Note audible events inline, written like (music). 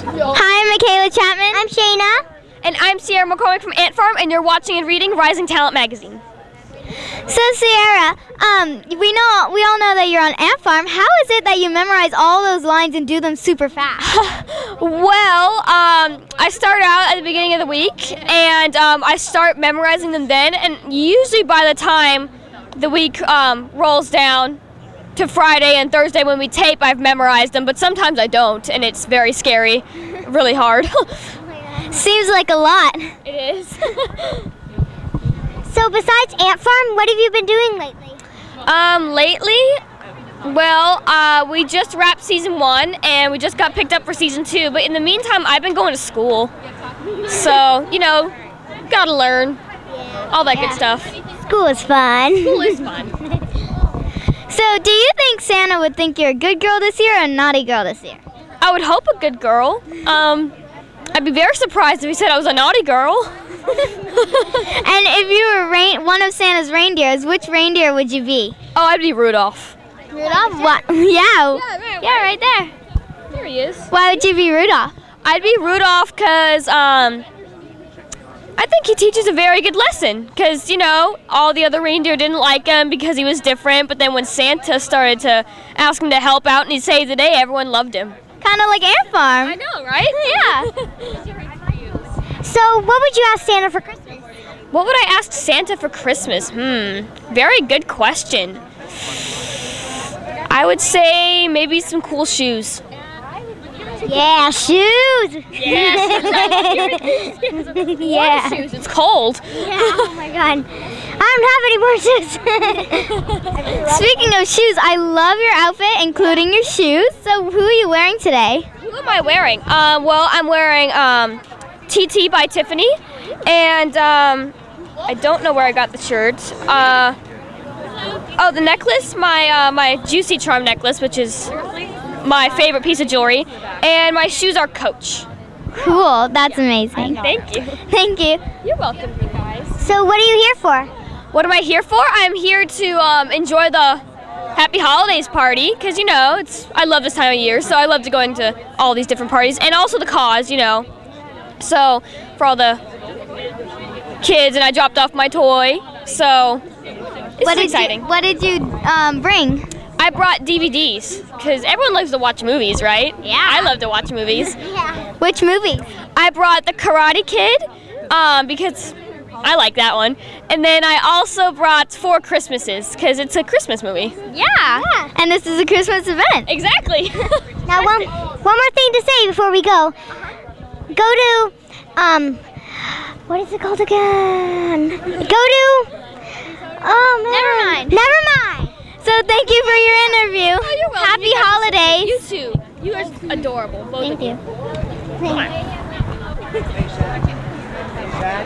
Hi, I'm Michaela Chapman. I'm Shayna. And I'm Sierra McCormick from Ant Farm, and you're watching and reading Rising Talent Magazine. So Sierra, um, we know we all know that you're on Ant Farm. How is it that you memorize all those lines and do them super fast? (laughs) well, um, I start out at the beginning of the week, and um, I start memorizing them then. And usually by the time the week um, rolls down to Friday and Thursday when we tape, I've memorized them. But sometimes I don't, and it's very scary, (laughs) really hard. Seems like a lot. It is. (laughs) so besides Ant Farm, what have you been doing lately? Um, lately, well, uh, we just wrapped season one and we just got picked up for season two. But in the meantime, I've been going to school. So, you know, gotta learn. All that good stuff. School is fun. School is fun. (laughs) so, do you think Santa would think you're a good girl this year or a naughty girl this year? I would hope a good girl. Um, I'd be very surprised if he said I was a naughty girl. (laughs) and if you were rain- one of Santa's reindeers, which reindeer would you be? Oh, I'd be Rudolph. Rudolph? What? (laughs) Yeah. Yeah, right, yeah, right there. There he is. Why would you be Rudolph? I'd be Rudolph because um, I think he teaches a very good lesson. Because, you know, all the other reindeer didn't like him because he was different. But then when Santa started to ask him to help out and he saved the day, everyone loved him. Kind of like Ant Farm. I know, right? yeah. (laughs) so, what would you ask Santa for Christmas? What would I ask Santa for Christmas? Hmm, very good question. I would say maybe some cool shoes. Yeah, shoes. Yes. (laughs) yeah. Shoes. It's cold. Yeah. Oh my god. I don't have any more shoes. (laughs) Speaking of shoes, I love your outfit, including your shoes. So, who are you wearing today? Who am I wearing? Um, well, I'm wearing um, TT by Tiffany, and um, I don't know where I got the shirt. Uh, oh, the necklace, my uh, my Juicy Charm necklace, which is my favorite piece of jewelry, and my shoes are Coach. Cool, that's amazing. Thank you. Thank you. You're welcome, you guys. So, what are you here for? What am I here for? I'm here to um, enjoy the Happy Holidays party because you know it's I love this time of year, so I love to go into all these different parties, and also the cause, you know. So for all the kids, and I dropped off my toy, so it's what did. You, what did you um, bring? I brought DVDs because everyone loves to watch movies, right? Yeah. I love to watch movies. (laughs) yeah. Which movie? I brought The Karate Kid um, because I like that one. And then I also brought Four Christmases because it's a Christmas movie. Yeah. yeah. And this is a Christmas event. Exactly. (laughs) now, one, one more thing to say before we go. Go to, um, what is it called again? Go to, thank you for your interview. Oh, you're welcome. Happy You holidays. You too. You are adorable, both Thank of you. you. Thank you. (laughs)